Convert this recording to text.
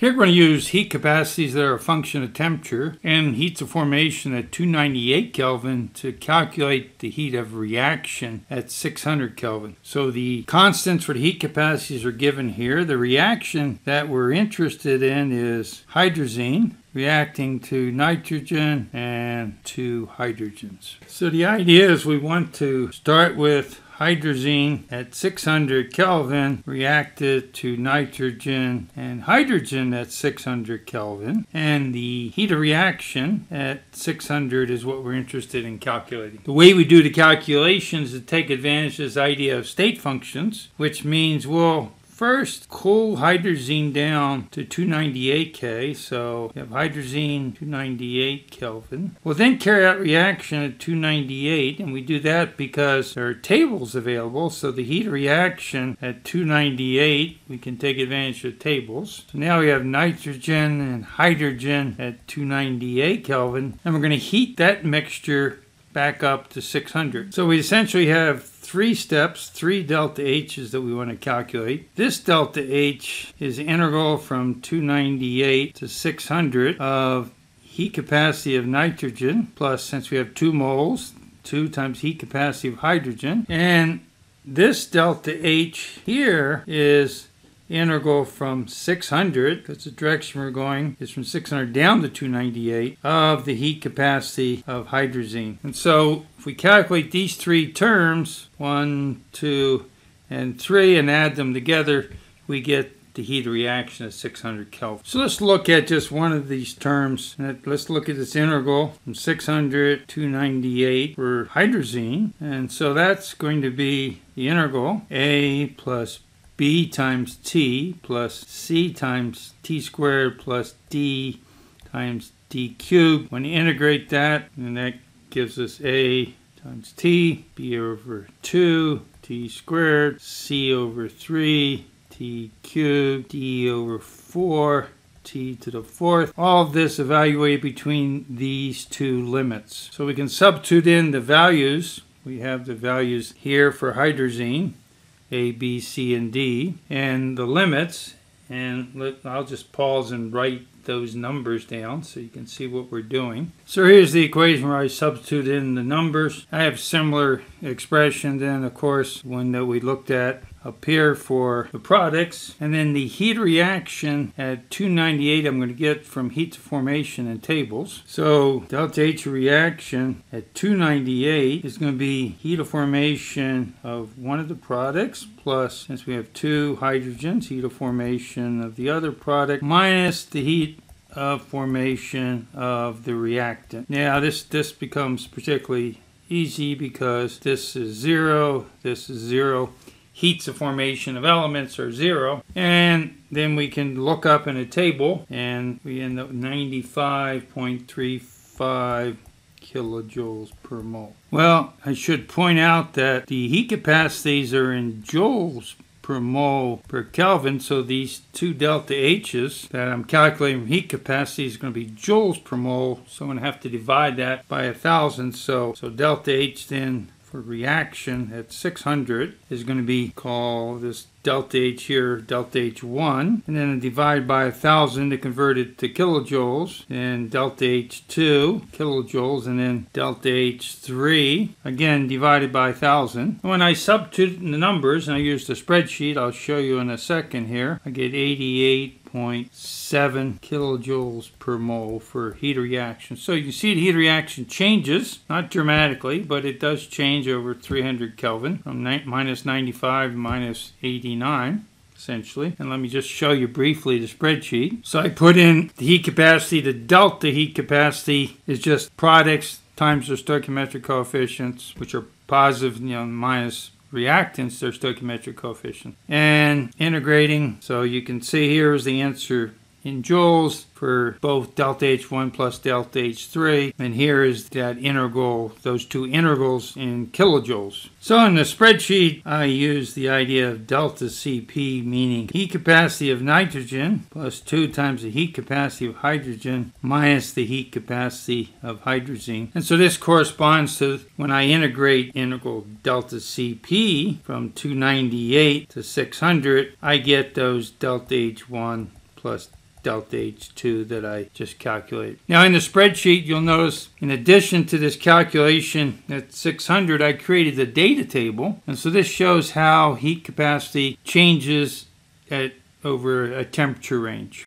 Here we're going to use heat capacities that are a function of temperature and heats of formation at 298 Kelvin to calculate the heat of reaction at 600 Kelvin. So the constants for the heat capacities are given here. The reaction that we're interested in is hydrazine reacting to nitrogen and two hydrogens. So the idea is we want to start with hydrazine at 600 Kelvin reacted to nitrogen and hydrogen at 600 Kelvin. And the heat of reaction at 600 is what we're interested in calculating. The way we do the calculations is to take advantage of this idea of state functions, which means we'll first cool hydrazine down to 298 K, so you have hydrazine 298 Kelvin. We'll then carry out reaction at 298, and we do that because there are tables available, so the heat reaction at 298, we can take advantage of tables. So now we have nitrogen and hydrogen at 298 Kelvin, and we're going to heat that mixture back up to 600. So we essentially have three steps, three delta H's that we want to calculate. This delta H is integral from 298 to 600 of heat capacity of nitrogen, plus since we have two moles, 2 times heat capacity of hydrogen. And this delta H here is integral from 600, because the direction we're going is from 600 down to 298, of the heat capacity of hydrazine. And so if we calculate these three terms, 1, 2, and 3, and add them together, we get the heat reaction at 600 Kelvin. So let's look at just one of these terms. Let's look at this integral from 600 to 98 for hydrazine. And so that's going to be the integral A plus b times t plus c times t squared plus d times d cubed. When you integrate that, and that gives us a times t, b over 2, t squared, c over 3, t cubed, d over 4, t to the fourth. All of this evaluated between these two limits. So we can substitute in the values. We have the values here for hydrazine. A, B, C, and D, and the limits. And let, I'll just pause and write those numbers down so you can see what we're doing. So here's the equation where I substitute in the numbers. I have similar expression then, of course, one that we looked at up here for the products. And then the heat reaction at 298 I'm going to get from heat to formation in tables. So delta H reaction at 298 is going to be heat of formation of one of the products plus, since we have two hydrogens, heat of formation of the other product minus the heat of formation of the reactant. Now this, this becomes particularly easy because this is zero, this is zero heats of formation of elements are zero. And then we can look up in a table and we end up 95.35 kilojoules per mole. Well, I should point out that the heat capacities are in joules per mole per Kelvin. So these two delta H's that I'm calculating heat capacity is going to be joules per mole. So I'm going to have to divide that by a thousand. So, so delta H then for reaction at 600 is going to be called this delta H here, delta H1, and then divide by 1,000 to convert it to kilojoules, and delta H2, kilojoules, and then delta H3, again divided by 1,000. When I substitute the numbers, and I use the spreadsheet, I'll show you in a second here, I get 88.7 kilojoules per mole for heat reaction. So you see the heat reaction changes, not dramatically, but it does change over 300 Kelvin from minus 95 minus 80 essentially. And let me just show you briefly the spreadsheet. So I put in the heat capacity. The delta heat capacity is just products times their stoichiometric coefficients, which are positive, you know, minus reactants, their stoichiometric coefficient. And integrating, so you can see here is the answer in joules for both delta H1 plus delta H3. And here is that integral, those two integrals in kilojoules. So in the spreadsheet, I use the idea of delta Cp, meaning heat capacity of nitrogen plus 2 times the heat capacity of hydrogen minus the heat capacity of hydrazine. And so this corresponds to when I integrate integral delta Cp from 298 to 600, I get those delta H1 plus delta H2 that I just calculated. Now in the spreadsheet, you'll notice in addition to this calculation at 600, I created the data table. And so this shows how heat capacity changes at over a temperature range.